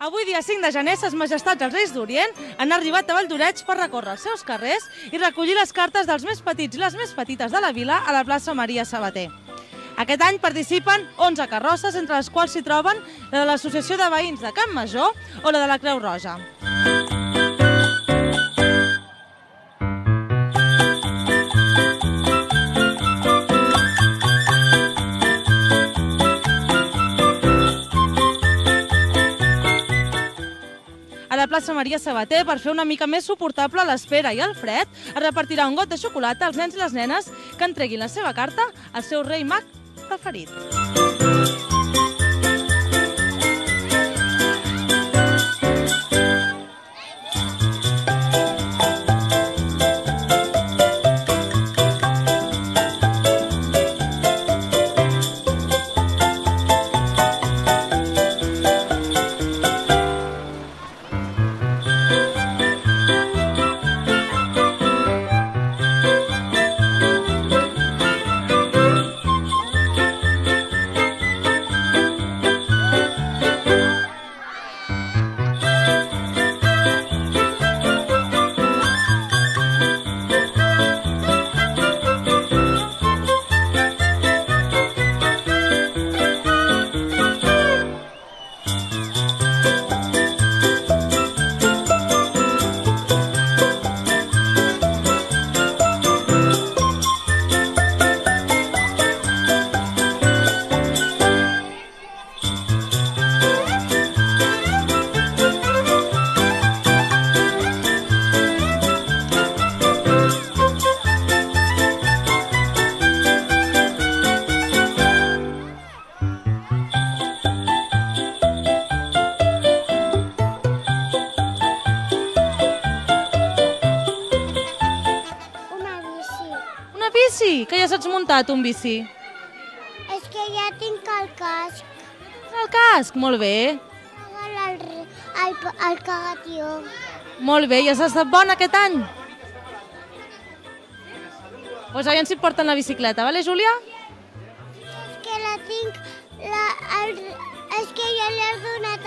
Avui, dia 5 de gener, ses majestats els Reis d'Orient han arribat a Valldoreix per recórrer els seus carrers i recollir les cartes dels més petits i les més petites de la vila a la plaça Maria Sabater. Aquest any participen 11 carrosses, entre les quals s'hi troben la de l'Associació de Veïns de Camp Major o la de la Creu Roja. A la plaça Maria Sabater, per fer una mica més suportable l'espera i el fred, es repartirà un got de xocolata als nens i les nenes que entreguin la seva carta al seu rei mag preferit. Una bici! Que ja saps muntat, un bici. És que ja tinc el casc. El casc, molt bé. El, el, el cagatió. Molt bé, i has estat bon aquest any? Doncs aviam si et porten la bicicleta, vale, Júlia? És que la tinc... La, el, és que ja li he donat